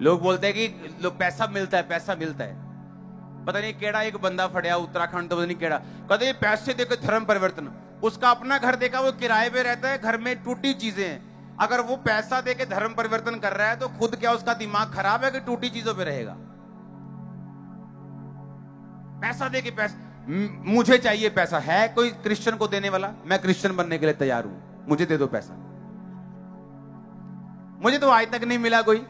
लोग बोलते हैं कि लोग पैसा मिलता है, पैसा मिलता है। पता नहीं केड़ा एक बंदा फड़िया उत्तराखंड तो पता नहीं केड़ा। कहते ये पैसे देकर धर्म परिवर्तन। उसका अपना घर देखा, वो किराए पे रहता है, घर में टूटी चीज़ें हैं। अगर वो पैसा देके धर्म परिवर्तन कर रहा है तो खुद क्या उसका दिमाग खराब है कि टूटी चीज़ों पे रहेगा? पैसा देके पैसा मुझे चाहिए पैसा। है कोई क्रिश्चियन को देने वाला? मैं क्रिश्चियन बनने के लिए तैयार हूँ। मुझे दे दो पैसा। मुझे तो आज तक नहीं मिला कोई।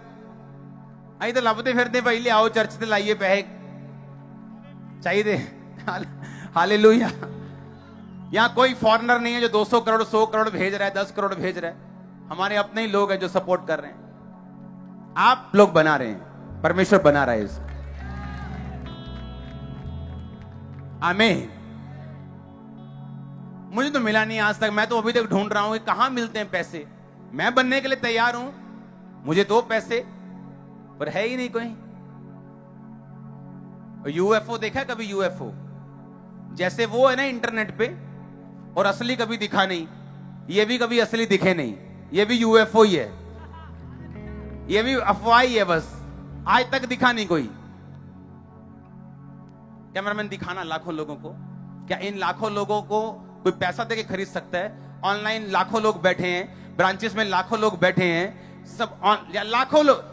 तो लभते फिरते ले आओ चर्च से लाइए पैसे चाहिए हाले यहाँ कोई फॉरनर नहीं है जो 200 करोड़ 100 करोड़ भेज रहा है 10 करोड़ भेज रहा है। हमारे अपने ही लोग हैं जो सपोर्ट कर रहे हैं। आप लोग बना रहे हैं। परमेश्वर बना रहा है इसको आमीन। मुझे तो मिला नहीं आज तक। मैं तो अभी तक ढूंढ रहा हूँ कि कहाँ मिलते हैं पैसे। मैं बनने के लिए तैयार हूँ। मुझे दो पैसे। पर है ही नहीं कोई। यूएफओ देखा कभी यूएफओ जैसे वो है ना इंटरनेट पे, और असली कभी दिखा नहीं। ये भी कभी असली दिखे नहीं। ये भी यूएफओ ही है। ये भी अफवाह ही है बस। आज तक दिखा नहीं कोई। कैमरामैन दिखाना लाखों लोगों को। क्या इन लाखों लोगों को कोई पैसा देके खरीद सकता है? ऑनलाइन लाखों लोग बैठे हैं। ब्रांचेस में लाखों लोग बैठे हैं। सब लाखों लोग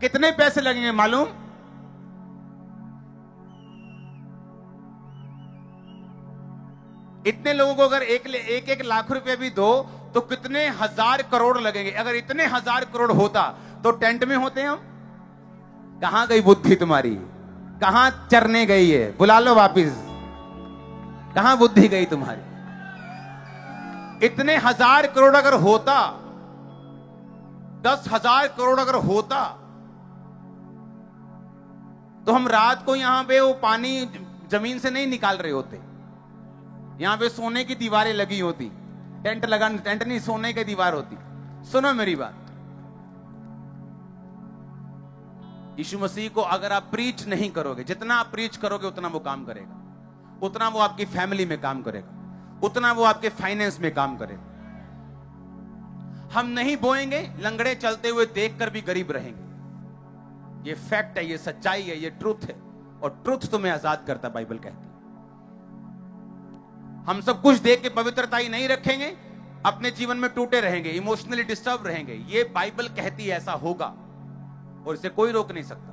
कितने पैसे लगेंगे मालूम? इतने लोगों को अगर एक एक एक लाख रुपए भी दो तो कितने हज़ार करोड़ लगेंगे? अगर इतने हज़ार करोड़ होता तो टेंट में होते हम? कहाँ गई बुद्धि तुम्हारी? कहाँ चरने गई है बुला लो वापिस। कहाँ बुद्धि गई तुम्हारी? इतने हज़ार करोड़ अगर होता, दस हज़ार करोड़ अगर होता तो हम रात को यहाँ पे वो पानी ज़मीन से नहीं निकाल रहे होते। यहाँ पे सोने की दीवारें लगी होती। टेंट लगा, टेंट नहीं, सोने की दीवार होती। सुनो मेरी बात। यीशु मसीह को अगर आप प्रीच नहीं करोगे, जितना आप प्रीच करोगे, उतना वो काम करेगा। उतना वो आपकी फैमिली में काम करेगा। उतना वो आपके फाइनेंस में काम करेगा। हम नहीं बोएँगे, लंगड़े चलते हुए देखकर भी गरीब रहेंगे। ये फैक्ट है, ये सच्चाई है, ये ट्रूथ है। और ट्रूथ तुम्हें आज़ाद करता बाइबल कहती हम सब कुछ देख के पवित्रता ही नहीं रखेंगे, अपने जीवन में टूटे रहेंगे इमोशनली डिस्टर्ब रहेंगे। ये बाइबल कहती है, ऐसा होगा। और इसे कोई रोक नहीं सकता।